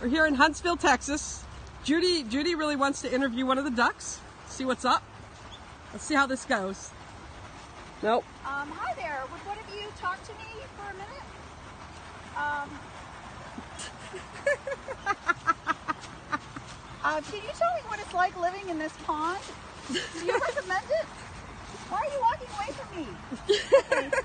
We're here in Huntsville, Texas. Judy, Judy really wants to interview one of the ducks. See what's up. Let's see how this goes. Nope. Um, hi there. Would one of you talk to me for a minute? Um, uh, can you tell me what it's like living in this pond? Do you recommend it? Why are you walking away from me? Okay.